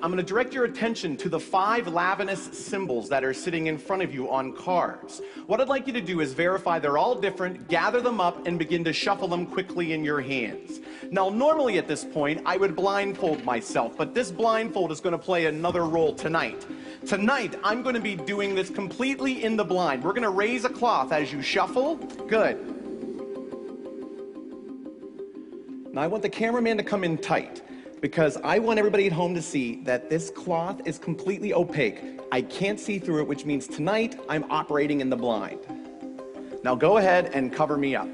I'm going to direct your attention to the five Lavinus symbols that are sitting in front of you on cards. What I'd like you to do is verify they're all different, gather them up, and begin to shuffle them quickly in your hands. Now, normally at this point, I would blindfold myself, but this blindfold is going to play another role tonight. Tonight, I'm going to be doing this completely in the blind. We're going to raise a cloth as you shuffle. Good. Now, I want the cameraman to come in tight because I want everybody at home to see that this cloth is completely opaque. I can't see through it, which means tonight I'm operating in the blind. Now go ahead and cover me up.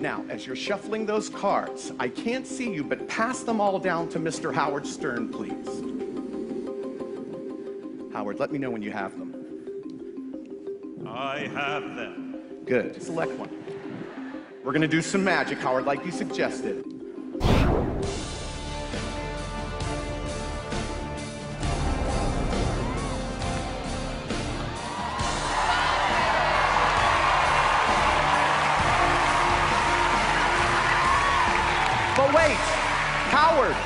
Now, as you're shuffling those cards, I can't see you, but pass them all down to Mr. Howard Stern, please. Howard, let me know when you have them. I have them. Good. Select one. We're going to do some magic, Howard, like you suggested. But wait, Howard,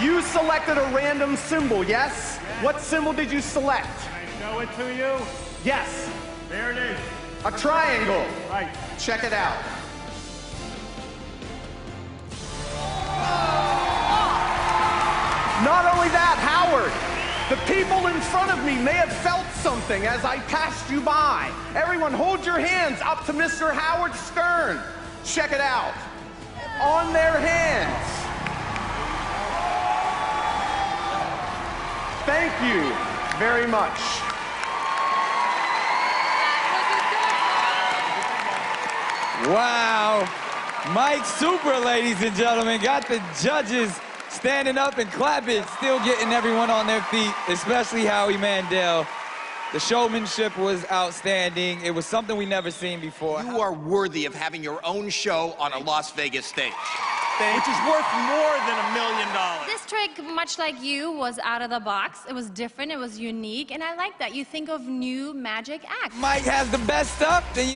you selected a random symbol, yes? What symbol did you select? Can I show it to you? Yes, There it is. a triangle. Right. Check it out. Not only that, Howard, the people in front of me may have felt something as I passed you by. Everyone, hold your hands up to Mr. Howard Stern. Check it out. On their hands. Thank you very much. Wow. Mike Super, ladies and gentlemen, got the judges standing up and clapping, still getting everyone on their feet, especially Howie Mandel. The showmanship was outstanding. It was something we never seen before. You are worthy of having your own show on a Las Vegas stage. Which is worth more than a million dollars. This trick, much like you, was out of the box. It was different, it was unique, and I like that. You think of new magic acts. Mike has the best stuff. Then